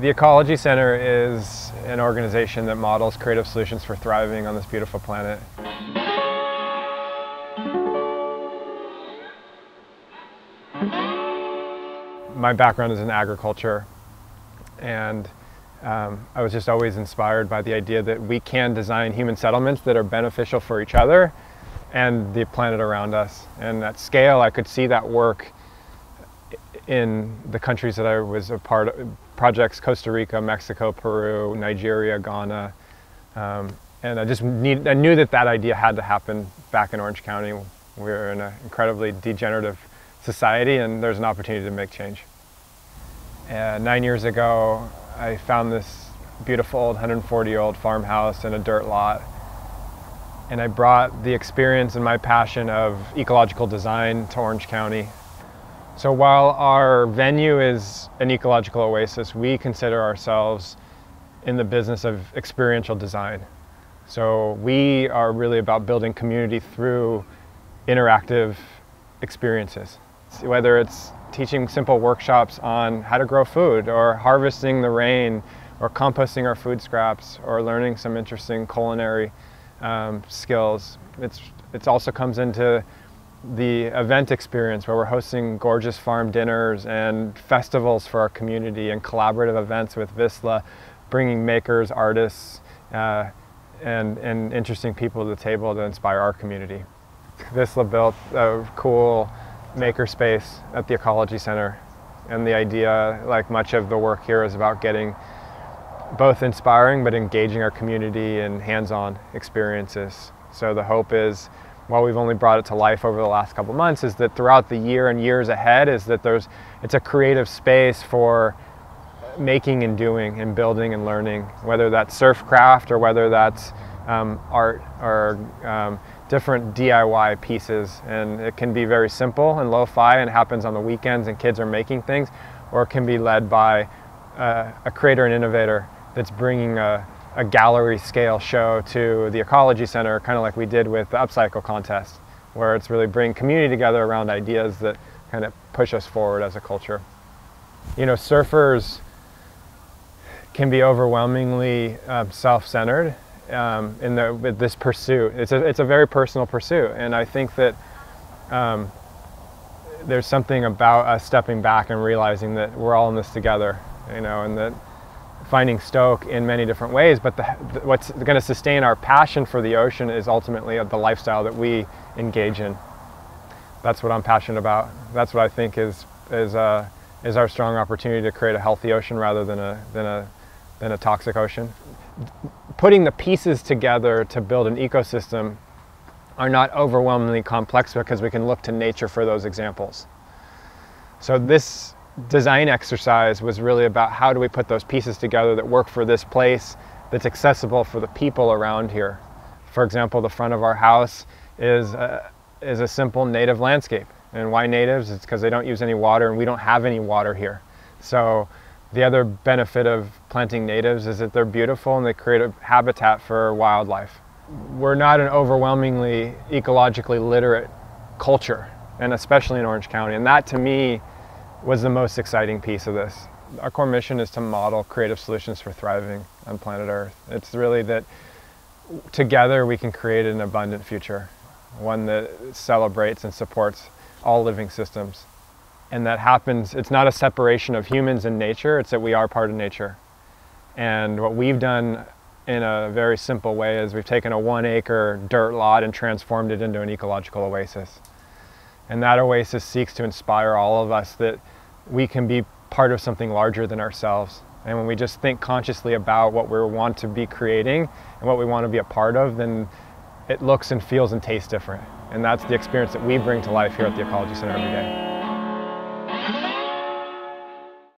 The Ecology Center is an organization that models creative solutions for thriving on this beautiful planet. My background is in agriculture and um, I was just always inspired by the idea that we can design human settlements that are beneficial for each other and the planet around us. And at scale, I could see that work in the countries that I was a part of, projects Costa Rica, Mexico, Peru, Nigeria, Ghana. Um, and I just need, I knew that that idea had to happen back in Orange County. We're in an incredibly degenerative society and there's an opportunity to make change. And nine years ago, I found this beautiful old 140 year old farmhouse in a dirt lot. And I brought the experience and my passion of ecological design to Orange County so while our venue is an ecological oasis, we consider ourselves in the business of experiential design. So we are really about building community through interactive experiences. Whether it's teaching simple workshops on how to grow food or harvesting the rain or composting our food scraps or learning some interesting culinary um, skills. It's, it also comes into the event experience where we're hosting gorgeous farm dinners and festivals for our community and collaborative events with VISSLA, bringing makers, artists, uh, and, and interesting people to the table to inspire our community. VISSLA built a cool maker space at the Ecology Center and the idea, like much of the work here, is about getting both inspiring but engaging our community in hands-on experiences. So the hope is while we've only brought it to life over the last couple months is that throughout the year and years ahead is that there's it's a creative space for making and doing and building and learning whether that's surf craft or whether that's um, art or um, different DIY pieces. And it can be very simple and lo-fi and happens on the weekends and kids are making things or it can be led by uh, a creator and innovator that's bringing a, a gallery scale show to the Ecology Center, kind of like we did with the Upcycle contest, where it's really bringing community together around ideas that kind of push us forward as a culture. You know, surfers can be overwhelmingly um, self-centered um, in the, with this pursuit. It's a, it's a very personal pursuit, and I think that um, there's something about us stepping back and realizing that we're all in this together, you know, and that finding stoke in many different ways, but the, what's going to sustain our passion for the ocean is ultimately the lifestyle that we engage in. That's what I'm passionate about. That's what I think is is uh, is our strong opportunity to create a healthy ocean rather than a than a than a toxic ocean. Putting the pieces together to build an ecosystem are not overwhelmingly complex because we can look to nature for those examples. So this design exercise was really about how do we put those pieces together that work for this place, that's accessible for the people around here. For example, the front of our house is a, is a simple native landscape. And why natives? It's because they don't use any water and we don't have any water here. So the other benefit of planting natives is that they're beautiful and they create a habitat for wildlife. We're not an overwhelmingly ecologically literate culture, and especially in Orange County. And that to me was the most exciting piece of this. Our core mission is to model creative solutions for thriving on planet Earth. It's really that together we can create an abundant future, one that celebrates and supports all living systems. And that happens, it's not a separation of humans and nature, it's that we are part of nature. And what we've done in a very simple way is we've taken a one acre dirt lot and transformed it into an ecological oasis. And that oasis seeks to inspire all of us that we can be part of something larger than ourselves. And when we just think consciously about what we want to be creating and what we want to be a part of, then it looks and feels and tastes different. And that's the experience that we bring to life here at the Ecology Center every day.